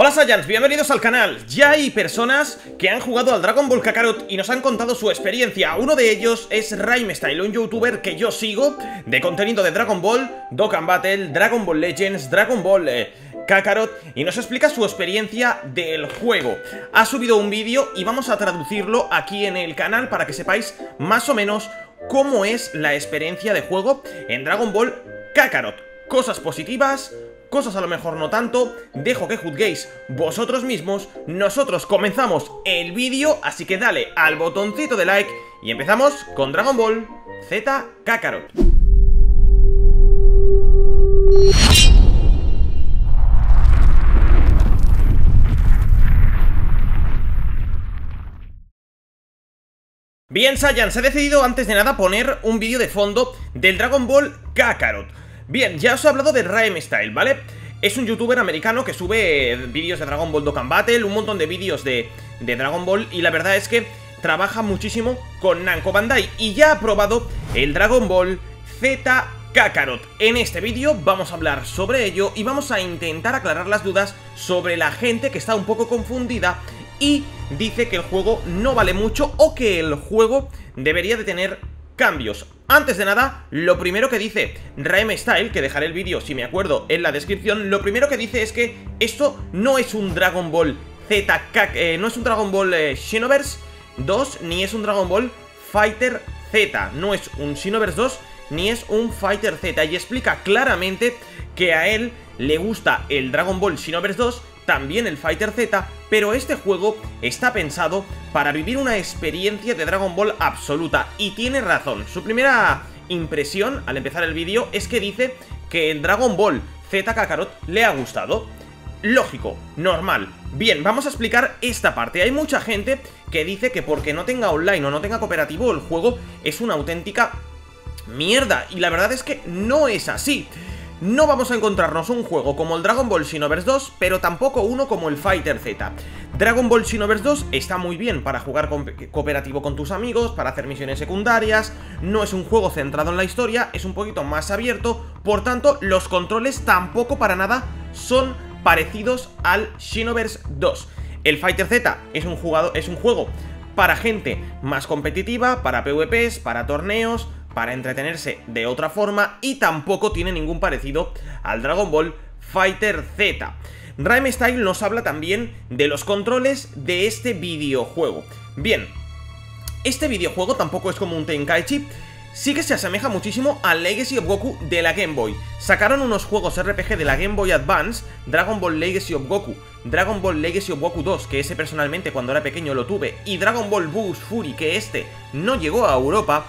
Hola Saiyans, bienvenidos al canal. Ya hay personas que han jugado al Dragon Ball Kakarot y nos han contado su experiencia. Uno de ellos es Style, un youtuber que yo sigo de contenido de Dragon Ball, Dokkan Battle, Dragon Ball Legends, Dragon Ball eh, Kakarot y nos explica su experiencia del juego. Ha subido un vídeo y vamos a traducirlo aquí en el canal para que sepáis más o menos cómo es la experiencia de juego en Dragon Ball Kakarot. Cosas positivas, cosas a lo mejor no tanto, dejo que juzguéis vosotros mismos, nosotros comenzamos el vídeo, así que dale al botoncito de like y empezamos con Dragon Ball Z Kakarot. Bien, Saiyans, he decidido antes de nada poner un vídeo de fondo del Dragon Ball Kakarot. Bien, ya os he hablado de Raim Style, ¿vale? Es un youtuber americano que sube vídeos de Dragon Ball Dokkan Battle, un montón de vídeos de, de Dragon Ball y la verdad es que trabaja muchísimo con Namco Bandai y ya ha probado el Dragon Ball Z Kakarot. En este vídeo vamos a hablar sobre ello y vamos a intentar aclarar las dudas sobre la gente que está un poco confundida y dice que el juego no vale mucho o que el juego debería de tener cambios. Antes de nada, lo primero que dice Raim Style, que dejaré el vídeo si me acuerdo en la descripción, lo primero que dice es que esto no es un Dragon Ball Z, eh, no es un Dragon Ball eh, Xenoverse 2, ni es un Dragon Ball Fighter Z, no es un Xenoverse 2, ni es un Fighter Z, y explica claramente que a él le gusta el Dragon Ball Xenoverse 2, también el Fighter Z, pero este juego está pensado para vivir una experiencia de Dragon Ball absoluta, y tiene razón. Su primera impresión al empezar el vídeo es que dice que el Dragon Ball Z Kakarot le ha gustado. Lógico, normal. Bien, vamos a explicar esta parte. Hay mucha gente que dice que porque no tenga online o no tenga cooperativo, el juego es una auténtica mierda. Y la verdad es que no es así no vamos a encontrarnos un juego como el Dragon Ball Xenoverse 2, pero tampoco uno como el Fighter Z. Dragon Ball Xenoverse 2 está muy bien para jugar cooperativo con tus amigos, para hacer misiones secundarias, no es un juego centrado en la historia, es un poquito más abierto, por tanto los controles tampoco para nada son parecidos al Xenoverse 2. El Fighter Z es un, es un juego para gente más competitiva, para PvPs, para torneos, para entretenerse de otra forma y tampoco tiene ningún parecido al Dragon Ball Fighter Z. Rime Style nos habla también de los controles de este videojuego. Bien, este videojuego tampoco es como un Tenkaichi, sí que se asemeja muchísimo al Legacy of Goku de la Game Boy. Sacaron unos juegos RPG de la Game Boy Advance, Dragon Ball Legacy of Goku, Dragon Ball Legacy of Goku 2, que ese personalmente cuando era pequeño lo tuve, y Dragon Ball Boost Fury, que este no llegó a Europa,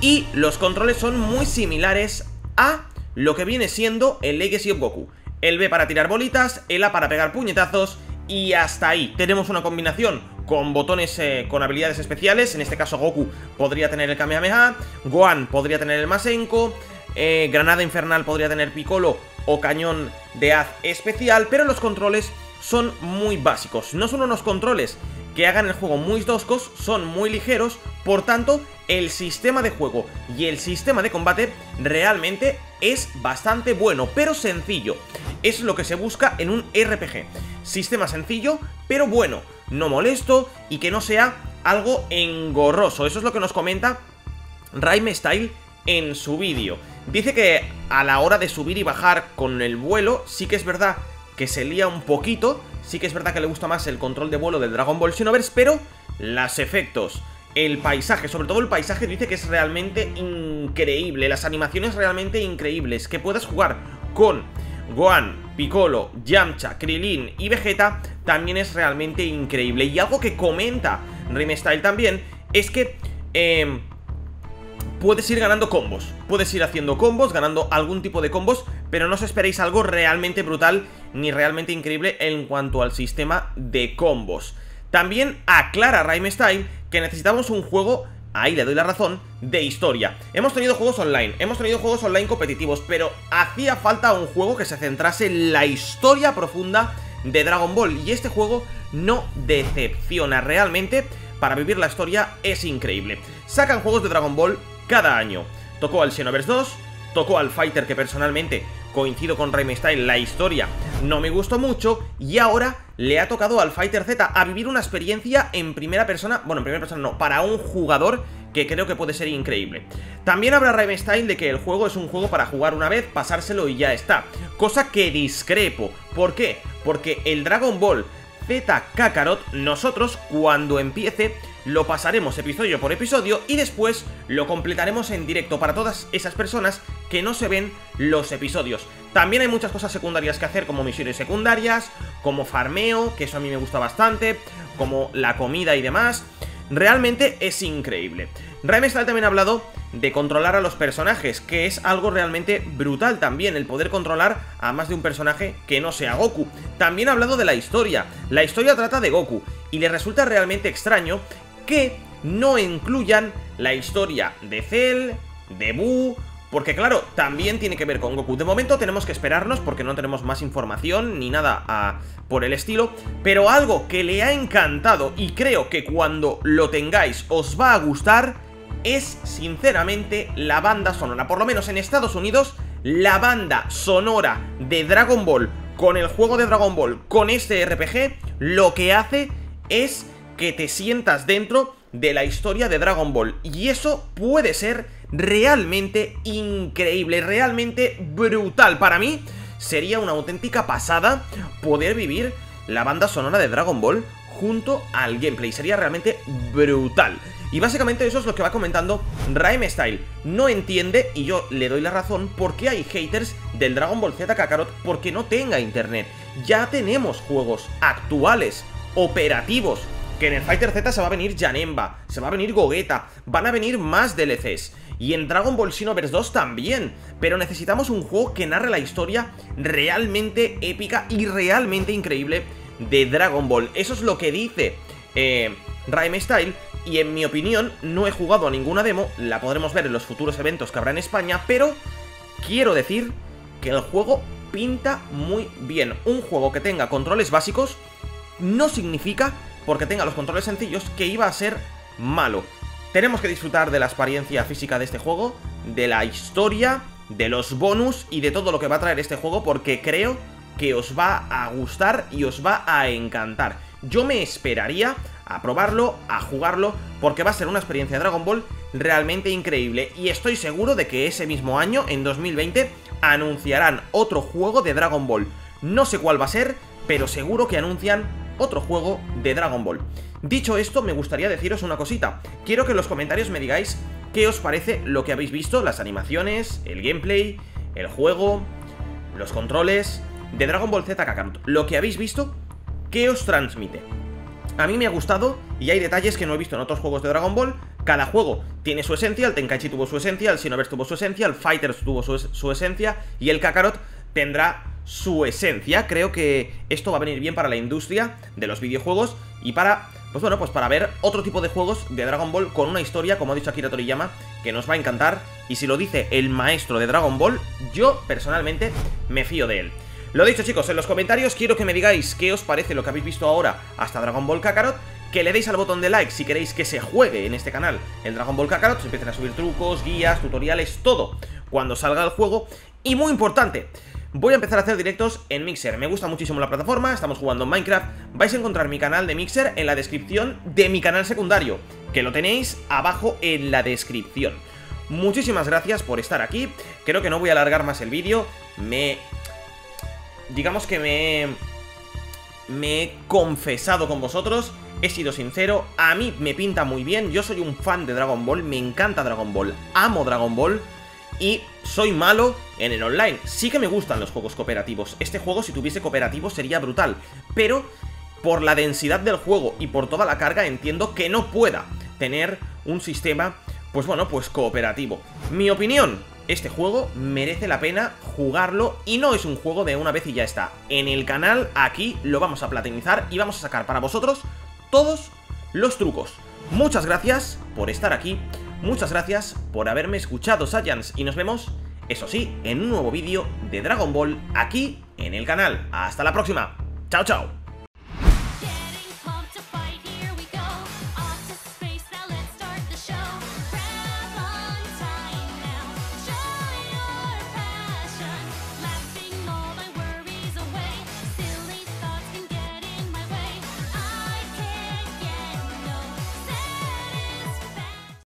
y los controles son muy similares a lo que viene siendo el Legacy of Goku. El B para tirar bolitas, el A para pegar puñetazos y hasta ahí. Tenemos una combinación con botones eh, con habilidades especiales, en este caso Goku podría tener el Kamehameha, Gohan podría tener el Masenko, eh, Granada Infernal podría tener Piccolo o Cañón de Haz especial, pero los controles son muy básicos. No son unos controles que hagan el juego muy toscos, son muy ligeros, por tanto, el sistema de juego y el sistema de combate realmente es bastante bueno, pero sencillo. Es lo que se busca en un RPG. Sistema sencillo, pero bueno, no molesto y que no sea algo engorroso. Eso es lo que nos comenta Raime Style en su vídeo. Dice que a la hora de subir y bajar con el vuelo, sí que es verdad que se lía un poquito, Sí que es verdad que le gusta más el control de vuelo del Dragon Ball Xenoverse, pero los efectos, el paisaje, sobre todo el paisaje dice que es realmente increíble, las animaciones realmente increíbles, que puedas jugar con Gohan, Piccolo, Yamcha, Krilin y Vegeta también es realmente increíble. Y algo que comenta Style también es que eh, puedes ir ganando combos. Puedes ir haciendo combos, ganando algún tipo de combos, pero no os esperéis algo realmente brutal ni realmente increíble en cuanto al sistema de combos. También aclara Raime Style que necesitamos un juego ahí le doy la razón, de historia. Hemos tenido juegos online, hemos tenido juegos online competitivos, pero hacía falta un juego que se centrase en la historia profunda de Dragon Ball. Y este juego no decepciona realmente, para vivir la historia es increíble. Sacan juegos de Dragon Ball cada año. Tocó al Xenoverse 2, tocó al Fighter que personalmente coincido con Raimi Style, la historia no me gustó mucho y ahora le ha tocado al Fighter Z a vivir una experiencia en primera persona, bueno, en primera persona no, para un jugador que creo que puede ser increíble. También habrá Style de que el juego es un juego para jugar una vez, pasárselo y ya está. Cosa que discrepo. ¿Por qué? Porque el Dragon Ball Z Kakarot, nosotros cuando empiece lo pasaremos episodio por episodio y después lo completaremos en directo para todas esas personas que no se ven los episodios. También hay muchas cosas secundarias que hacer como misiones secundarias, como farmeo, que eso a mí me gusta bastante, como la comida y demás. Realmente es increíble. Raimestal también ha hablado de controlar a los personajes, que es algo realmente brutal también, el poder controlar a más de un personaje que no sea Goku. También ha hablado de la historia. La historia trata de Goku, y le resulta realmente extraño que no incluyan la historia de Cell, de Buu, porque claro, también tiene que ver con Goku. De momento tenemos que esperarnos porque no tenemos más información ni nada a, por el estilo. Pero algo que le ha encantado y creo que cuando lo tengáis os va a gustar es sinceramente la banda sonora. Por lo menos en Estados Unidos, la banda sonora de Dragon Ball con el juego de Dragon Ball, con este RPG, lo que hace es que te sientas dentro de la historia de Dragon Ball. Y eso puede ser realmente increíble, realmente brutal. Para mí sería una auténtica pasada poder vivir la banda sonora de Dragon Ball junto al gameplay. Sería realmente brutal. Y básicamente eso es lo que va comentando Raime Style. No entiende, y yo le doy la razón, por qué hay haters del Dragon Ball Z Kakarot porque no tenga internet. Ya tenemos juegos actuales, operativos, que en el Fighter Z se va a venir Janemba, se va a venir Gogeta, van a venir más DLCs. Y en Dragon Ball Xenoverse 2 también. Pero necesitamos un juego que narre la historia realmente épica y realmente increíble de Dragon Ball. Eso es lo que dice eh, Style. Y en mi opinión, no he jugado a ninguna demo. La podremos ver en los futuros eventos que habrá en España. Pero quiero decir que el juego pinta muy bien. Un juego que tenga controles básicos no significa porque tenga los controles sencillos, que iba a ser malo. Tenemos que disfrutar de la experiencia física de este juego, de la historia, de los bonus y de todo lo que va a traer este juego, porque creo que os va a gustar y os va a encantar. Yo me esperaría a probarlo, a jugarlo, porque va a ser una experiencia de Dragon Ball realmente increíble. Y estoy seguro de que ese mismo año, en 2020, anunciarán otro juego de Dragon Ball. No sé cuál va a ser, pero seguro que anuncian otro juego de Dragon Ball. Dicho esto, me gustaría deciros una cosita. Quiero que en los comentarios me digáis qué os parece lo que habéis visto, las animaciones, el gameplay, el juego, los controles de Dragon Ball Z Kakarot. Lo que habéis visto, ¿qué os transmite? A mí me ha gustado y hay detalles que no he visto en otros juegos de Dragon Ball. Cada juego tiene su esencia, el Tenkaichi tuvo su esencia, el Xenoverse tuvo su esencia, el Fighters tuvo su, su esencia y el Kakarot tendrá su esencia. Creo que esto va a venir bien para la industria de los videojuegos y para, pues bueno, pues para ver otro tipo de juegos de Dragon Ball con una historia, como ha dicho Akira Toriyama, que nos va a encantar. Y si lo dice el maestro de Dragon Ball, yo personalmente me fío de él. Lo dicho chicos, en los comentarios quiero que me digáis qué os parece lo que habéis visto ahora hasta Dragon Ball Kakarot que le deis al botón de like si queréis que se juegue en este canal el Dragon Ball Kakarot, se empiecen a subir trucos, guías, tutoriales, todo cuando salga el juego. Y muy importante, Voy a empezar a hacer directos en Mixer, me gusta muchísimo la plataforma, estamos jugando en Minecraft. Vais a encontrar mi canal de Mixer en la descripción de mi canal secundario Que lo tenéis abajo en la descripción. Muchísimas gracias por estar aquí. Creo que no voy a alargar más el vídeo. Me... Digamos que me... Me he confesado con vosotros. He sido sincero, a mí me pinta muy bien. Yo soy un fan de Dragon Ball, me encanta Dragon Ball Amo Dragon Ball y soy malo en el online. Sí que me gustan los juegos cooperativos. Este juego, si tuviese cooperativo, sería brutal. Pero por la densidad del juego y por toda la carga, entiendo que no pueda tener un sistema, pues bueno, pues cooperativo. Mi opinión, este juego merece la pena jugarlo y no es un juego de una vez y ya está. En el canal, aquí, lo vamos a platinizar y vamos a sacar para vosotros todos los trucos. Muchas gracias por estar aquí. Muchas gracias por haberme escuchado, Saiyans, y nos vemos, eso sí, en un nuevo vídeo de Dragon Ball aquí en el canal. ¡Hasta la próxima! ¡Chao, chao!